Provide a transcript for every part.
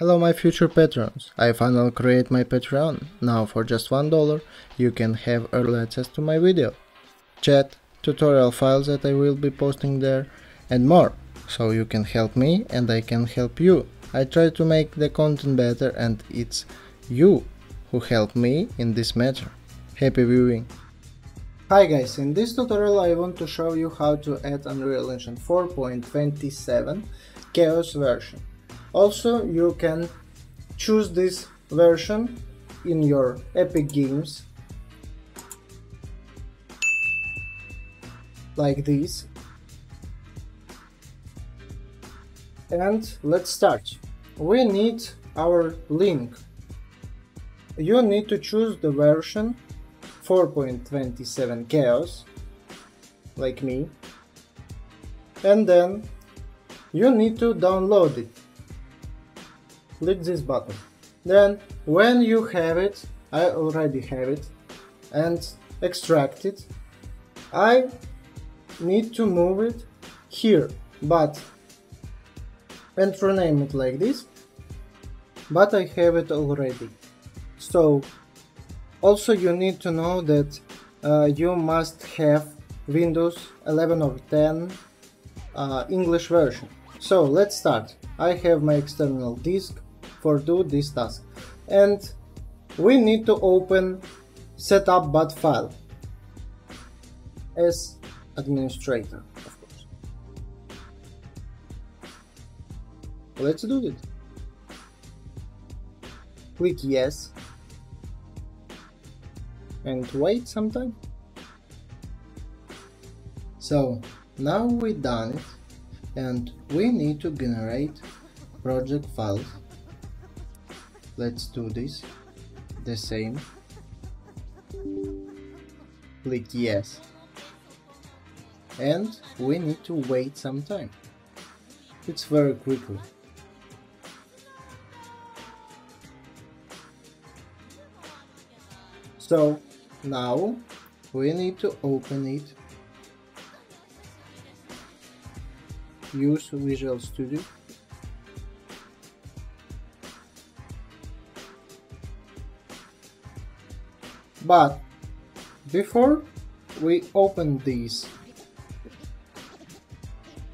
Hello my future patrons, I finally create my Patreon. Now for just one dollar you can have early access to my video, chat, tutorial files that I will be posting there and more. So you can help me and I can help you. I try to make the content better and it's you who help me in this matter. Happy viewing! Hi guys, in this tutorial I want to show you how to add Unreal Engine 4.27 Chaos version. Also, you can choose this version in your Epic Games like this. And let's start. We need our link. You need to choose the version 4.27 Chaos, like me, and then you need to download it click this button. Then when you have it I already have it and extract it I need to move it here but and rename it like this but I have it already. So also you need to know that uh, you must have Windows 11 or 10 uh, English version. So let's start. I have my external disk for do this task. And we need to open setup bat file as administrator of course. Let's do it. Click yes. And wait some time. So now we done it and we need to generate project files let's do this. The same. Click yes. And we need to wait some time. It's very quickly. So now we need to open it. Use Visual Studio but before we open this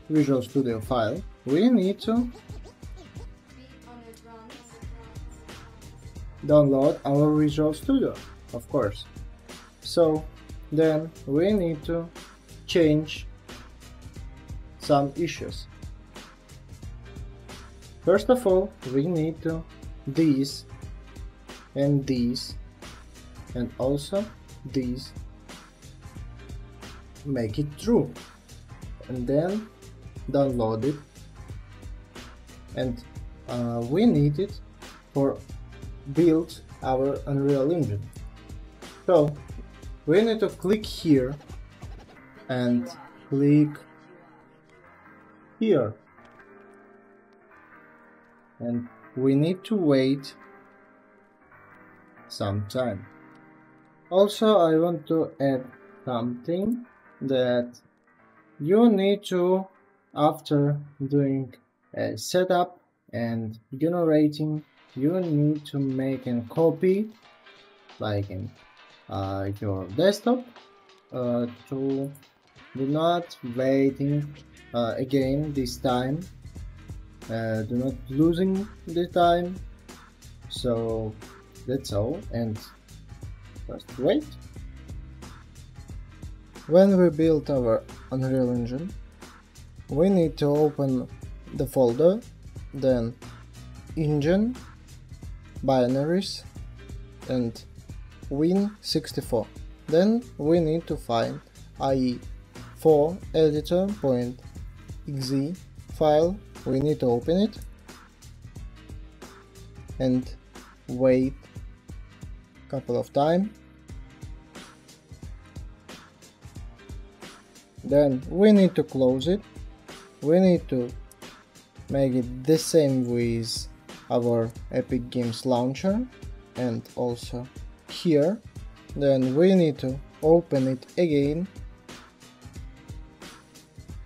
Visual Studio file we need to download our Visual Studio of course. So then we need to change some issues. First of all we need to this and this and also these make it true. And then download it. And uh, we need it for build our Unreal Engine. So we need to click here and click here. And we need to wait some time also I want to add something that you need to after doing a setup and generating you need to make a copy like in uh, your desktop uh, to do not waiting uh, again this time uh, do not losing the time. So that's all and Just wait. When we build our Unreal Engine, we need to open the folder, then Engine, Binaries, and Win64. Then we need to find UE4 editor.exe file, we need to open it and wait a couple of time then we need to close it. We need to make it the same with our Epic Games launcher and also here. Then we need to open it again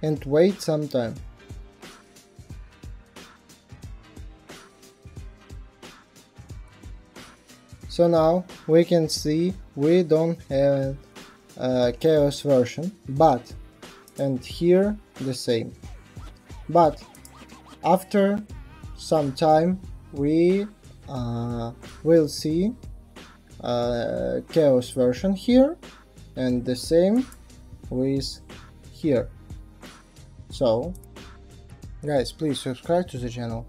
and wait some time. So now we can see we don't have a chaos version but and here the same. But after some time we uh, will see uh, chaos version here and the same with here. So guys please subscribe to the channel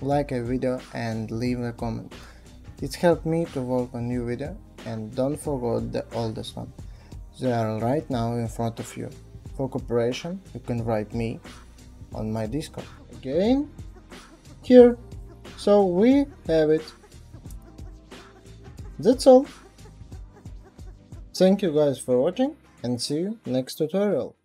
like a video and leave a comment. It helped me to work on new video and don't forget the oldest one. They are right now in front of you for cooperation you can write me on my discord. Again here. So we have it. That's all. Thank you guys for watching and see you next tutorial